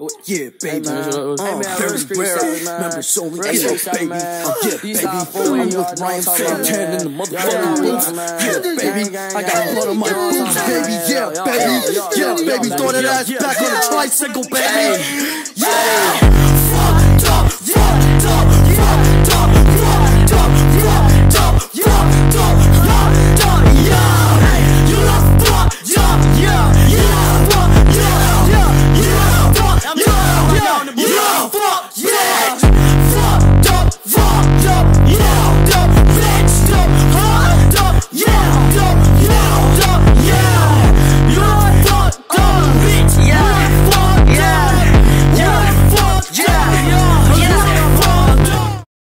Yeah, baby. man. Uh, Hey, man, I'm street rare. savage. yeah, only. Baby. Uh, yeah, baby. I'm with Ryan what in the motherfucking booth. Yeah, baby. I got blood on my boots, baby. Yeah, baby. Yeah, baby. Throw that ass back on the tricycle, baby.